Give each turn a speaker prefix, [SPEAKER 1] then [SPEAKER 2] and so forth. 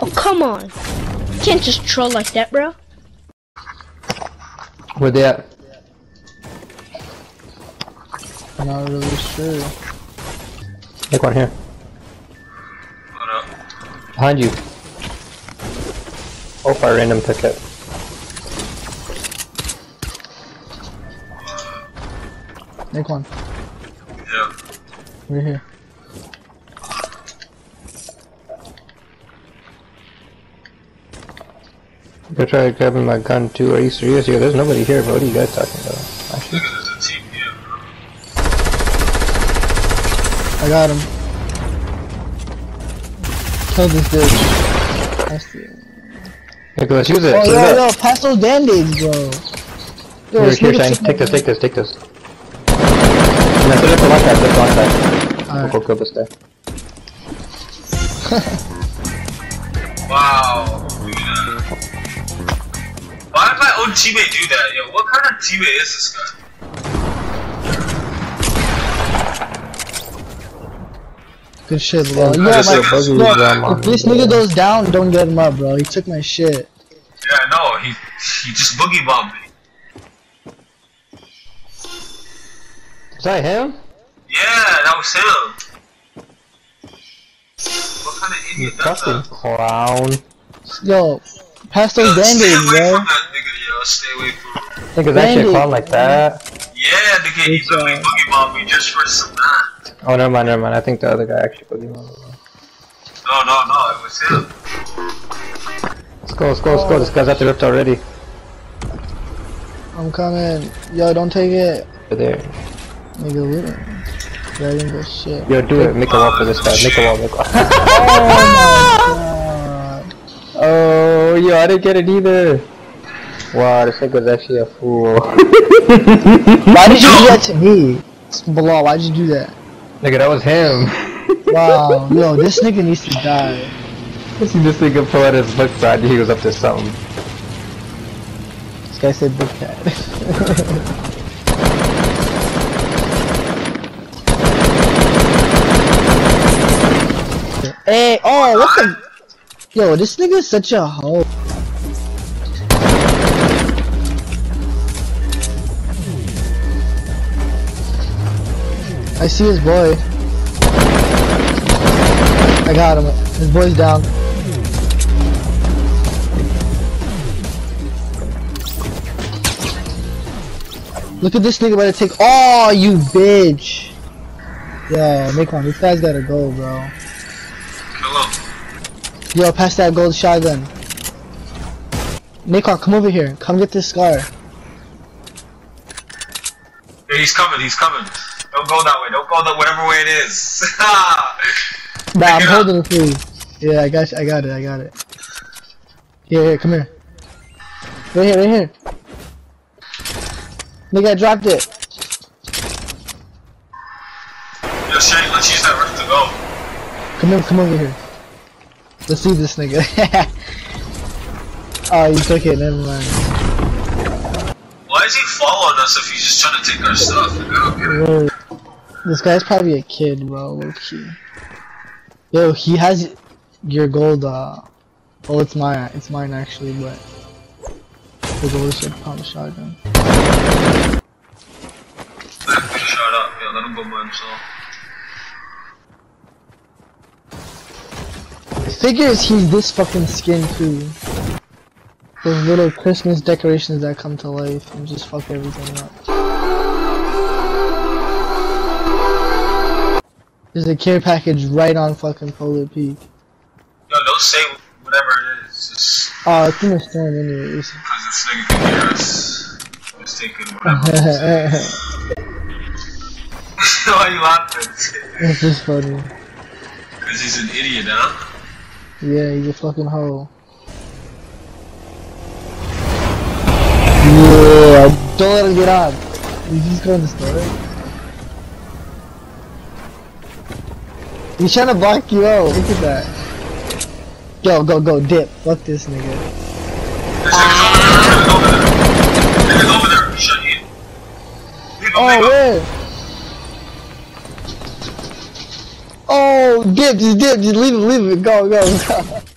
[SPEAKER 1] Oh, come on. You can't just troll like that, bro.
[SPEAKER 2] Where they at?
[SPEAKER 3] I'm not really sure.
[SPEAKER 2] Take one here.
[SPEAKER 4] Hold up.
[SPEAKER 2] Behind you. Oh, I random took it.
[SPEAKER 3] Make one.
[SPEAKER 4] Yeah.
[SPEAKER 3] Right here.
[SPEAKER 2] Go try grabbing my gun too. Are you serious? Yo, there's nobody here, bro. What are you guys talking about? Actually,
[SPEAKER 4] Look at there's a team here.
[SPEAKER 3] I got him. Kill this dude. That's the-
[SPEAKER 2] Nicholas, use it.
[SPEAKER 3] Oh,
[SPEAKER 2] Use
[SPEAKER 3] yo,
[SPEAKER 2] it.
[SPEAKER 3] yo, pass those band-aids, bro. Yo,
[SPEAKER 2] Here, here, Shane. Take this, take this, take this. And that's it, the left side, that's the left side.
[SPEAKER 3] Alright.
[SPEAKER 2] We'll go kill this guy.
[SPEAKER 4] Wow. Look at that. Why did my own teammate do that? Yo, what kind of teammate is this guy?
[SPEAKER 3] Good shit, bro.
[SPEAKER 2] Yeah,
[SPEAKER 3] Yo,
[SPEAKER 4] this
[SPEAKER 3] my,
[SPEAKER 4] nigga-
[SPEAKER 2] buggy
[SPEAKER 3] yo,
[SPEAKER 2] is, um,
[SPEAKER 3] if this nigga goes down, don't get him up, bro. He took my shit.
[SPEAKER 4] Yeah, I know. He he just boogie bombed me.
[SPEAKER 2] Is that him?
[SPEAKER 4] Yeah, that was him. What kind of
[SPEAKER 2] You
[SPEAKER 4] idiot does
[SPEAKER 2] fucking
[SPEAKER 4] that?
[SPEAKER 2] clown.
[SPEAKER 3] Yo, pass those
[SPEAKER 4] Yo, stay
[SPEAKER 3] band-aids,
[SPEAKER 4] away
[SPEAKER 3] bro.
[SPEAKER 4] From that. Stay away from him.
[SPEAKER 2] Think it's actually a
[SPEAKER 3] Bandit.
[SPEAKER 2] clown like that?
[SPEAKER 4] Yeah, nigga, he
[SPEAKER 3] It's,
[SPEAKER 4] literally
[SPEAKER 3] uh,
[SPEAKER 4] boogie bombed me just for some that.
[SPEAKER 2] Oh, never mind, never mind. I think the other guy actually put him on.
[SPEAKER 4] No, no, no, it was him.
[SPEAKER 2] Let's go, let's go, let's go. This guy's at the rift already.
[SPEAKER 3] I'm coming. Yo, don't take it.
[SPEAKER 2] Over there.
[SPEAKER 3] Nigga, we dragging this shit.
[SPEAKER 2] Yo, do it. Make a wall for this guy. Make a wall, make a wall.
[SPEAKER 3] Oh my god.
[SPEAKER 2] oh, yo, I didn't get it either. Wow, this nigga's actually a fool.
[SPEAKER 3] Why did you do that to me? Bilal, why'd you do that?
[SPEAKER 2] Nigga, that was him.
[SPEAKER 3] Wow, yo, this nigga needs to die.
[SPEAKER 2] I seen this nigga pull out his book side. He was up to something.
[SPEAKER 3] This guy said big cat. hey, oh, what the? Yo, this nigga is such a hoe. I see his boy. I got him. His boy's down. Look at this nigga about to take. Oh, you bitch. Yo, Nikon, this guy's gotta go, bro.
[SPEAKER 4] Him.
[SPEAKER 3] Yo, pass that gold shotgun. Nikon, come over here. Come get this scar.
[SPEAKER 4] Yeah, he's coming, he's coming. Don't go that way, don't go that whatever way it is.
[SPEAKER 3] Nah, I'm
[SPEAKER 4] Pick it up.
[SPEAKER 3] holding for you. Yeah, I got you. I got it. I got it. Here, here, come here. Right here, right here. Nigga, I dropped it.
[SPEAKER 4] Yo, Shane, let's use that rift to go.
[SPEAKER 3] Come over, come over here. Let's see this nigga. oh, you took it. Never mind.
[SPEAKER 4] Why is he following us if he's just trying to take our stuff?
[SPEAKER 3] This guy's probably a kid, bro. Low key. Yo, he has your gold. Uh, oh, it's mine. It's mine actually, but the gold should pump shotgun.
[SPEAKER 4] Shut up, yo, let him go by himself.
[SPEAKER 3] Figures he's this fucking skin too. Those little Christmas decorations that come to life and just fuck everything up. There's a care package right on fucking Polar Peak.
[SPEAKER 4] Yo, don't say whatever it is, just
[SPEAKER 3] Oh, it's in the storm anyways.
[SPEAKER 4] because this nigga can hear us. Just taking whatever. Why you laughing?
[SPEAKER 3] it's just funny.
[SPEAKER 4] Because he's an idiot, huh?
[SPEAKER 3] Yeah, he's a fucking hoe. Yeah, don't let him get on. He's just going to store He's trying to block you out. Look at that. Go, go, go, dip. Fuck this nigga. Oh, where? Oh, dip, just dip, just leave him, leave him. Go, go, go.